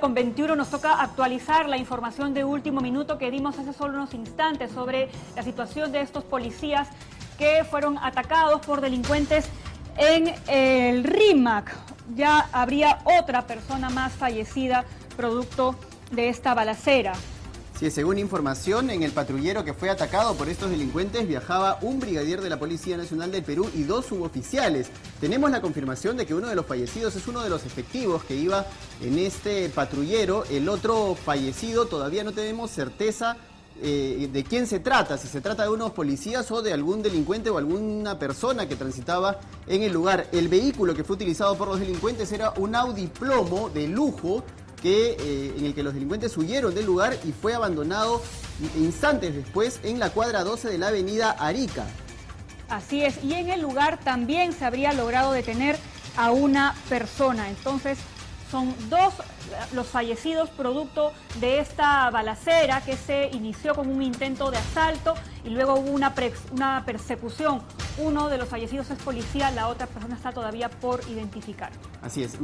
con 21 nos toca actualizar la información de último minuto que dimos hace solo unos instantes sobre la situación de estos policías que fueron atacados por delincuentes en el RIMAC. Ya habría otra persona más fallecida producto de esta balacera. Sí, según información, en el patrullero que fue atacado por estos delincuentes viajaba un brigadier de la Policía Nacional del Perú y dos suboficiales. Tenemos la confirmación de que uno de los fallecidos es uno de los efectivos que iba en este patrullero. El otro fallecido todavía no tenemos certeza eh, de quién se trata, si se trata de unos policías o de algún delincuente o alguna persona que transitaba en el lugar. El vehículo que fue utilizado por los delincuentes era un Audi plomo de lujo que, eh, en el que los delincuentes huyeron del lugar y fue abandonado instantes después en la cuadra 12 de la avenida Arica. Así es, y en el lugar también se habría logrado detener a una persona. Entonces, son dos los fallecidos producto de esta balacera que se inició con un intento de asalto y luego hubo una, una persecución. Uno de los fallecidos es policía, la otra persona está todavía por identificar. Así es.